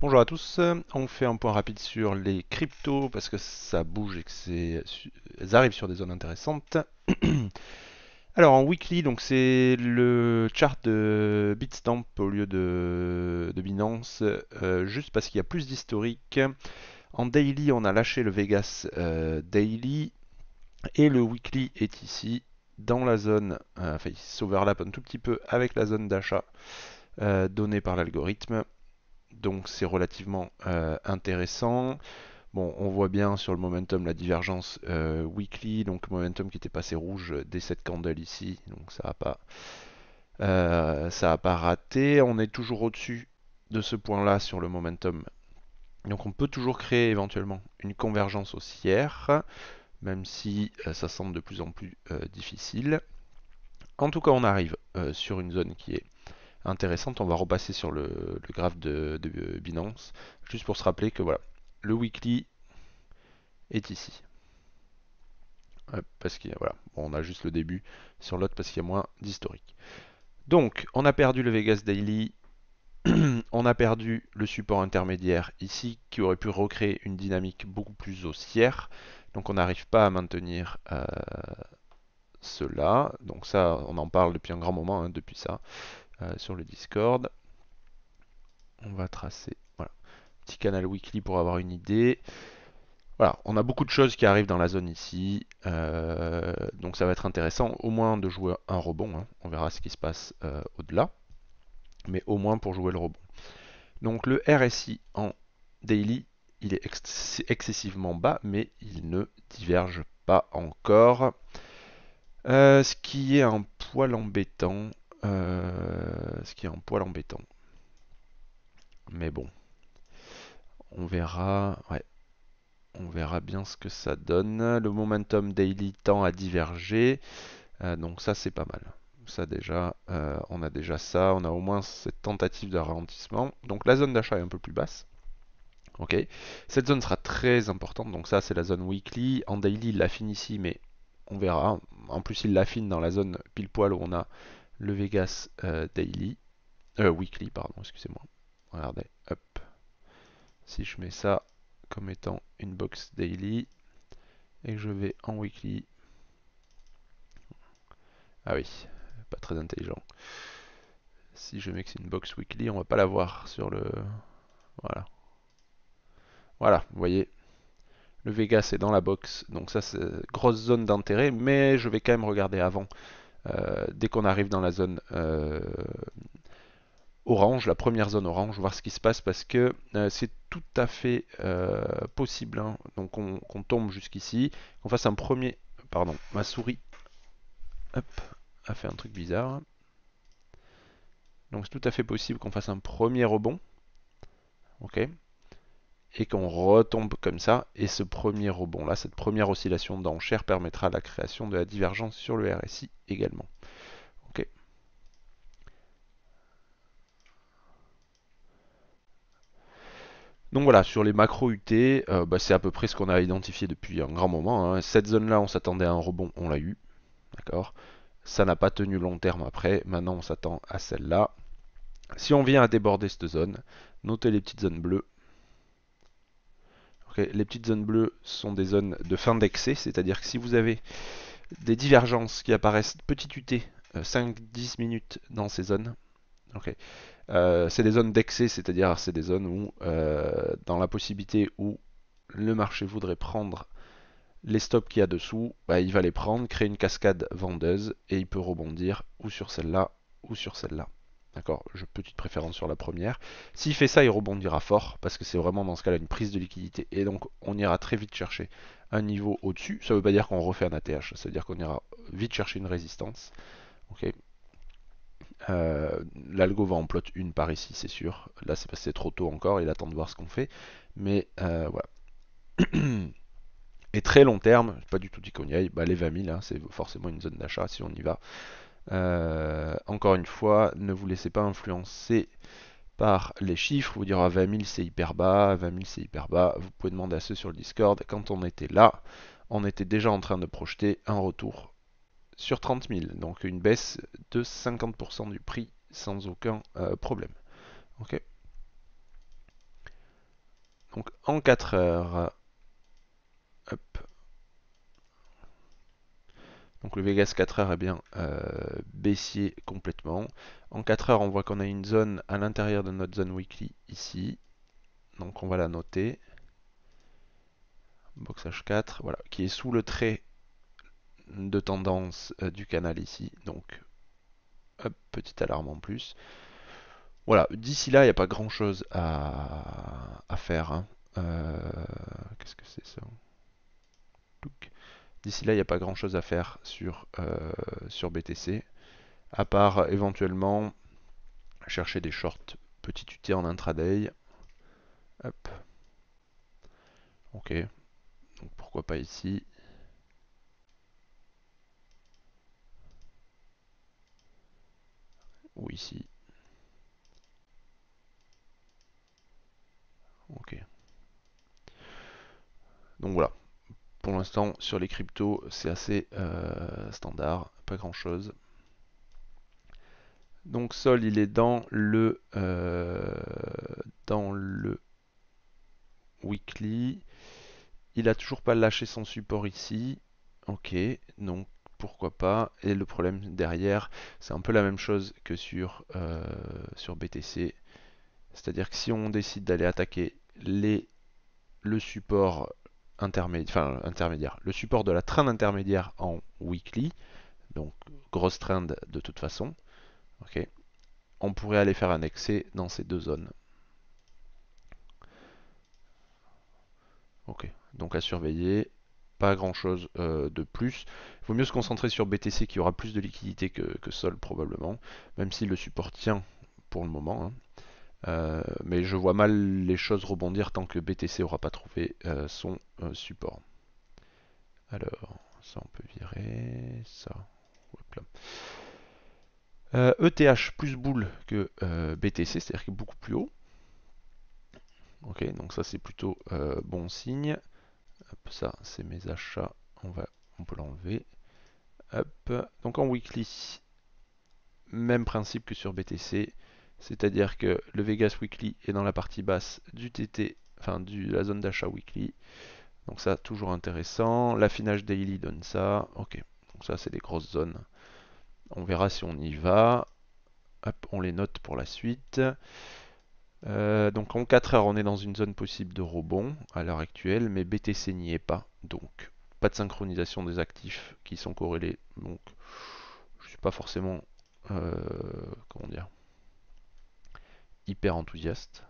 Bonjour à tous, on fait un point rapide sur les cryptos parce que ça bouge et que elles arrivent sur des zones intéressantes. Alors en weekly, donc c'est le chart de Bitstamp au lieu de, Binance, euh, juste parce qu'il y a plus d'historique. En daily, on a lâché le Vegas euh, Daily et le weekly est ici dans la zone, euh, enfin il s'overlap un tout petit peu avec la zone d'achat donnée par l'algorithme donc c'est relativement euh, intéressant. Bon, on voit bien sur le momentum la divergence euh, weekly, donc momentum qui était passé rouge dès cette candle ici, donc ça n'a pas, euh, ça pas raté. On est toujours au-dessus de ce point-là sur le momentum. Donc on peut toujours créer éventuellement une convergence haussière, même si ça semble de plus en plus difficile. En tout cas, on arrive sur une zone qui est intéressante. On va repasser sur le, graphe de, Binance, juste pour se rappeler que voilà, le weekly est ici. parce qu'il voilà, on a juste le début sur l'autre parce qu'il y a moins d'historique. Donc, on a perdu le Vegas Daily, on a perdu le support intermédiaire ici qui aurait pu recréer une dynamique beaucoup plus haussière. Donc, on n'arrive pas à maintenir euh, cela. Donc ça, on en parle depuis un grand moment, hein, depuis ça. Euh, sur le Discord. On va tracer, voilà, petit canal weekly pour avoir une idée. Voilà, on a beaucoup de choses qui arrivent dans la zone ici, euh, donc ça va être intéressant au moins de jouer un rebond, hein. on verra ce qui se passe euh, au-delà, mais au moins pour jouer le rebond. Donc le RSI en daily, il est excessivement bas, mais il ne diverge pas encore. ce qui est un poil embêtant, ce qui est un poil embêtant. Mais bon, on verra. Ouais, on verra bien ce que ça donne. Le momentum daily tend à diverger, euh, donc ça c'est pas mal. Ça déjà, euh, on a déjà ça, on a au moins cette tentative de ralentissement. Donc la zone d'achat est un peu plus basse. Ok, cette zone sera très importante. Donc ça c'est la zone weekly. En daily il l'affine ici, mais on verra. En plus il l'affine dans la zone pile poil où on a le Vegas euh, Daily, euh, Weekly, pardon, excusez-moi. Regardez, hop. Si je mets ça comme étant une box daily et que je vais en weekly. Ah oui, pas très intelligent. Si je mets que c'est une box weekly, on va pas la voir sur le. Voilà. Voilà, vous voyez. Le Vegas est dans la box, donc ça c'est grosse zone d'intérêt, mais je vais quand même regarder avant dès qu'on arrive dans la zone euh, orange, la première zone orange, voir ce qui se passe parce que euh, c'est tout à fait possible. Hein. donc qu'on tombe jusqu'ici, qu'on fasse un premier. Pardon, ma souris a fait un truc bizarre. Donc c'est tout à fait possible qu'on fasse un premier rebond. Ok et qu'on retombe comme ça. Et ce premier rebond là, cette première oscillation d'enchère permettra la création de la divergence sur le RSI également. Donc voilà, sur les macro UT, euh, bah, c'est à peu près ce qu'on a identifié depuis un grand moment. Hein. Cette zone-là, on s'attendait à un rebond, on l'a eu. D'accord? Ça n'a pas tenu long terme après. Maintenant, on s'attend à celle-là. Si on vient à déborder cette zone, notez les petites zones bleues les petites zones bleues sont des zones de fin d'excès, c'est-à-dire que si vous avez des divergences qui apparaissent petit UT 5-10 minutes dans ces zones, euh, c'est des zones d'excès, c'est-à-dire c'est des zones où, euh, dans la possibilité où le marché voudrait prendre les stops qu'il y a dessous, bah, il va les prendre, créer une cascade vendeuse et il peut rebondir ou sur celle-là ou sur celle-là. D'accord Je petite préférence sur la première. S'il fait ça, il rebondira fort, parce que c'est vraiment dans ce cas-là une prise de liquidité. Et donc on ira très vite chercher un niveau au-dessus. Ça ne veut pas dire qu'on refait un ATH, ça veut dire qu'on ira vite chercher une résistance. Ok euh, L'algo va en plot une par ici, c'est sûr. Là, c'est c'est trop tôt encore, il attend de voir ce qu'on fait. Mais euh, voilà. Et très long terme, pas du tout dit qu'on y aille, bah, les 20 000, hein, c'est forcément une zone d'achat si on y va. Euh, encore une fois, ne vous laissez pas influencer par les chiffres, vous dire 20 000 c'est hyper bas, 20 000 c'est hyper bas, vous pouvez demander à ceux sur le Discord, quand on était là, on était déjà en train de projeter un retour sur 30 000, donc une baisse de 50% du prix sans aucun euh, problème. Ok. Donc en 4 heures, hop. Donc le Vegas 4 heures est bien euh, baissier complètement. En 4 heures, on voit qu'on a une zone à l'intérieur de notre zone weekly ici. Donc on va la noter. Box H4, voilà, qui est sous le trait de tendance euh, du canal ici. Donc, hop, petite alarme en plus. Voilà, d'ici là, il n'y a pas grand chose à, faire. Hein. Euh, qu'est-ce que c'est ça? D'ici là, il n'y a pas grand chose à faire sur, euh, BTC. À part éventuellement chercher des shorts petit UT en intraday. Hop. Ok. Donc pourquoi pas ici. Ou ici. Ok. Donc voilà. Pour l'instant, sur les cryptos, c'est assez euh, standard, pas grand chose. Donc Sol, il est dans le euh, dans le weekly. Il a toujours pas lâché son support ici. Ok, donc pourquoi pas. Et le problème derrière, c'est un peu la même chose que sur, euh, sur BTC. C'est-à-dire que si on décide d'aller attaquer les, le support intermédiaire, le support de la trend intermédiaire en weekly, donc grosse trend de toute façon, ok, on pourrait aller faire un excès dans ces deux zones. Ok, donc à surveiller pas grand chose euh, de plus. Il vaut mieux se concentrer sur BTC qui aura plus de liquidité que, Sol probablement, même si le support tient pour le moment. Hein. Euh, mais je vois mal les choses rebondir tant que BTC aura pas trouvé euh, son support. Alors, ça on peut virer, ça. ETH e plus boule que BTC, c'est-à-dire est beaucoup plus haut. Ok, donc ça c'est plutôt bon signe ça c'est mes achats, on, va, on peut l'enlever. donc en weekly, même principe que sur BTC, c'est-à-dire que le Vegas Weekly est dans la partie basse du TT, enfin de la zone d'achat weekly. Donc ça, toujours intéressant. L'affinage daily donne ça. Ok, donc ça c'est des grosses zones. On verra si on y va. On les note pour la suite. Euh, donc en 4 heures, on est dans une zone possible de rebond à l'heure actuelle, mais BTC n'y est pas. Donc pas de synchronisation des actifs qui sont corrélés. Donc je suis pas forcément euh, comment dire hyper enthousiaste.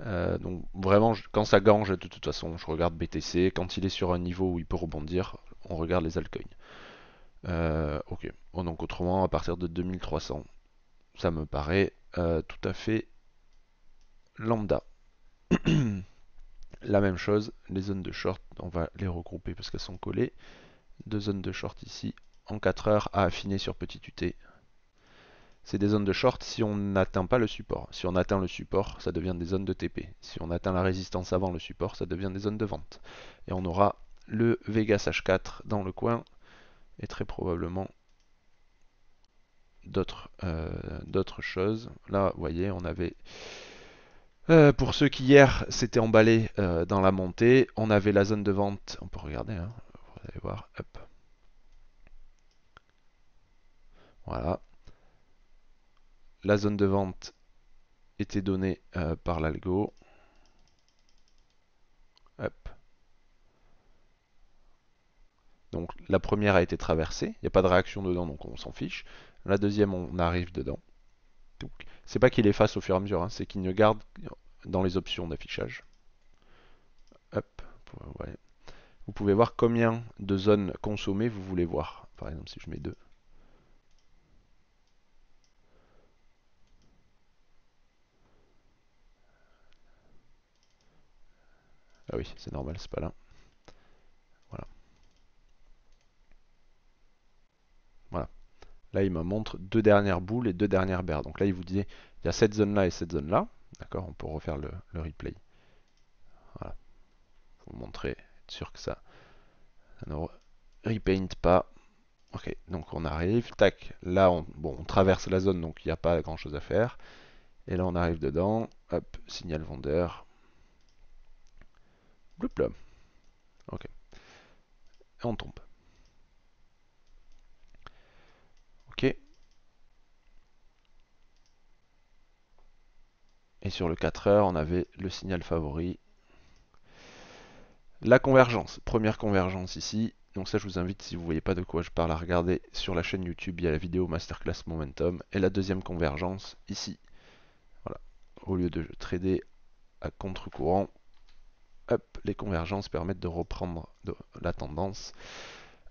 Euh, donc vraiment, quand ça gange, de toute façon, je regarde BTC. Quand il est sur un niveau où il peut rebondir, on regarde les altcoins. ok. donc autrement, à partir de 2300, ça me paraît tout à fait lambda. La même chose, les zones de short, on va les regrouper parce qu'elles sont collées. Deux zones de short ici, en 4 heures à affiner sur petit UT. C'est des zones de short si on n'atteint pas le support. Si on atteint le support, ça devient des zones de TP. Si on atteint la résistance avant le support, ça devient des zones de vente. Et on aura le Vegas H4 dans le coin et très probablement d'autres euh, choses. Là, vous voyez, on avait euh, pour ceux qui hier s'étaient emballés euh, dans la montée, on avait la zone de vente. On peut regarder, hein, vous allez voir. Hop. Voilà. La zone de vente était donnée euh, par l'algo. Donc la première a été traversée, il n'y a pas de réaction dedans, donc on s'en fiche. La deuxième, on arrive dedans. C'est pas qu'il efface au fur et à mesure, hein, c'est qu'il ne garde dans les options d'affichage. Vous pouvez voir combien de zones consommées vous voulez voir. Par exemple, si je mets deux. Ah oui, c'est normal, c'est pas là. Voilà. Voilà. Là, il me montre deux dernières boules et deux dernières berres. Donc là, il vous dit, il y a cette zone-là et cette zone-là. D'accord On peut refaire le, replay. Voilà. Vous montrer, être sûr que ça, ne repaint pas. Ok, donc on arrive, tac, là on, on traverse la zone donc il n'y a pas grand chose à faire. Et là on arrive dedans, hop, signal vendeur. Bloup là. Ok. Et on tombe. Ok. Et sur le 4 heures, on avait le signal favori. La convergence. Première convergence ici. Donc ça, je vous invite, si vous ne voyez pas de quoi je parle, à regarder sur la chaîne YouTube. Il y a la vidéo Masterclass Momentum. Et la deuxième convergence ici. Voilà. Au lieu de trader à contre-courant, les convergences permettent de reprendre la tendance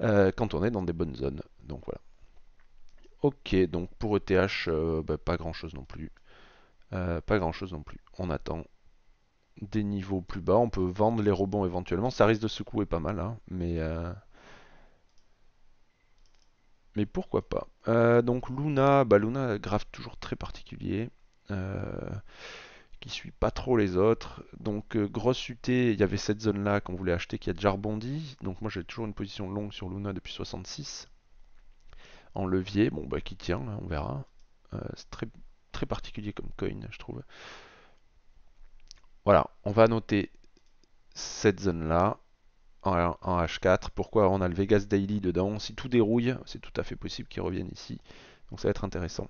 euh, quand on est dans des bonnes zones. Donc voilà. Ok, donc pour ETH, euh, bah, pas grand chose non plus. Euh, pas grand chose non plus. On attend des niveaux plus bas. On peut vendre les rebonds éventuellement. Ça risque de secouer pas mal, hein, mais, mais pourquoi pas. donc Luna, bah Luna, graphe toujours très particulier qui suit pas trop les autres. Donc euh, grosse UT, il y avait cette zone là qu'on voulait acheter qui a déjà rebondi. Donc moi j'ai toujours une position longue sur Luna depuis 66. En levier, bon bah qui tient, on verra. Euh, c'est très, très particulier comme coin je trouve. Voilà, on va noter cette zone là en, en H4. Pourquoi on a le Vegas Daily dedans? Si tout dérouille, c'est tout à fait possible qu'il revienne ici. Donc ça va être intéressant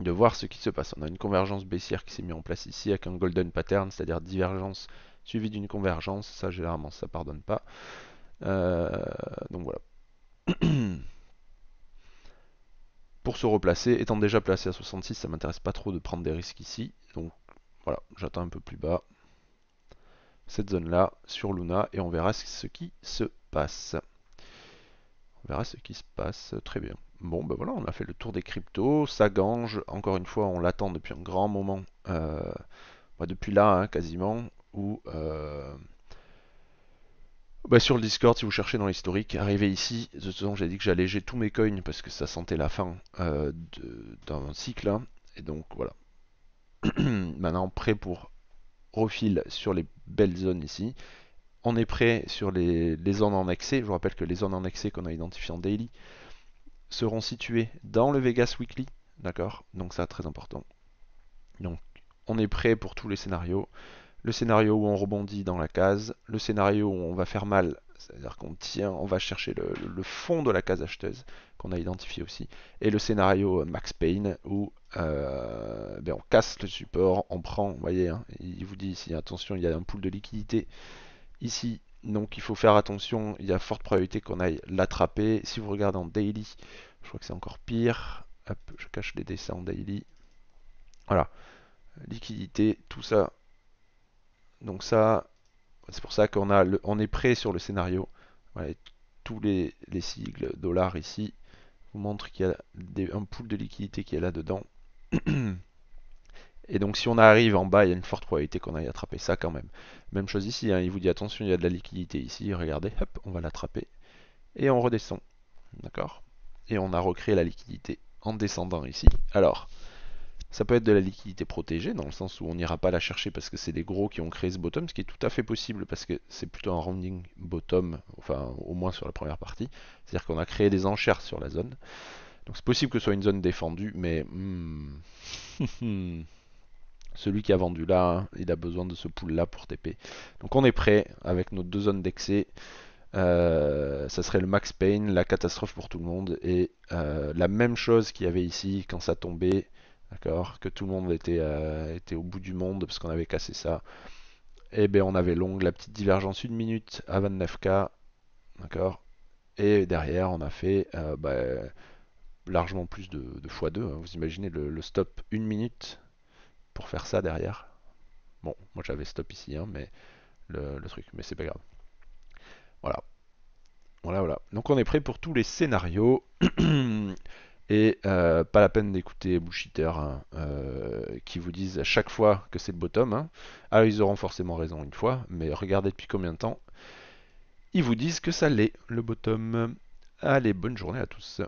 de voir ce qui se passe. On a une convergence baissière qui s'est mise en place ici avec un golden pattern, c'est-à-dire divergence suivie d'une convergence. Ça, généralement, ça pardonne pas. Euh, donc voilà. Pour se replacer, étant déjà placé à 66, ça m'intéresse pas trop de prendre des risques ici. Donc voilà, j'attends un peu plus bas cette zone-là sur Luna et on verra ce qui se passe. On verra ce qui se passe. Très bien. Bon, ben voilà, on a fait le tour des cryptos. Ça gange. Encore une fois, on l'attend depuis un grand moment. Euh, bah, depuis là, hein, quasiment. Ou euh, bah, sur le Discord, si vous cherchez dans l'historique, arrivé ici. De toute façon, j'ai dit que j'allégeais tous mes coins parce que ça sentait la fin euh, d'un cycle. Hein. Et donc, voilà. Maintenant, prêt pour refil sur les belles zones ici. On est prêt sur les, zones en excès. Je vous rappelle que les zones en excès qu'on a identifiées en daily seront situées dans le Vegas Weekly. D'accord? Donc ça, très important. Donc, on est prêt pour tous les scénarios. Le scénario où on rebondit dans la case, le scénario où on va faire mal, c'est-à-dire qu'on tient, on va chercher le, fond de la case acheteuse, qu'on a identifié aussi, et le scénario Max Payne où euh, ben, on casse le support, on prend, vous voyez, hein, il vous dit ici, attention, il y a un pool de liquidité ici. Donc il faut faire attention, il y a forte probabilité qu'on aille l'attraper. Si vous regardez en daily, je crois que c'est encore pire. Je cache les dessins en daily. Voilà. Liquidité, tout ça. Donc ça, c'est pour ça qu'on a on est prêt sur le scénario. tous les, sigles dollars ici vous montrent qu'il y a un pool de liquidité qui est là dedans. Et donc si on arrive en bas, il y a une forte probabilité qu'on aille attraper ça quand même. Même chose ici, hein, il vous dit attention, il y a de la liquidité ici, regardez, hop, on va l'attraper. Et on redescend. D'accord? Et on a recréé la liquidité en descendant ici. Alors, ça peut être de la liquidité protégée, dans le sens où on n'ira pas la chercher parce que c'est des gros qui ont créé ce bottom, ce qui est tout à fait possible parce que c'est plutôt un rounding bottom, enfin au moins sur la première partie. C'est-à-dire qu'on a créé des enchères sur la zone. Donc c'est possible que ce soit une zone défendue, mais... Hmm, Celui qui a vendu là, hein, il a besoin de ce pool là pour TP. Donc on est prêt avec nos deux zones d'excès. Euh, ça serait le max pain, la catastrophe pour tout le monde et euh, la même chose qu'il y avait ici quand ça tombait, d'accord, que tout le monde était, euh, au bout du monde parce qu'on avait cassé ça. Et eh bien on avait longue la petite divergence une minute à 29k, d'accord, et derrière on a fait bah, largement plus de, x2. Hein. Vous imaginez le, le stop une minute pour faire ça derrière. Bon, moi j'avais stop ici, hein, mais le, truc, mais c'est pas grave. Voilà. Voilà, voilà. Donc on est prêt pour tous les scénarios. Et euh, pas la peine d'écouter Bullshitter hein, euh, qui vous disent à chaque fois que c'est le bottom. Hein. Alors ils auront forcément raison une fois, mais regardez depuis combien de temps. Ils vous disent que ça l'est, le bottom. Allez, bonne journée à tous.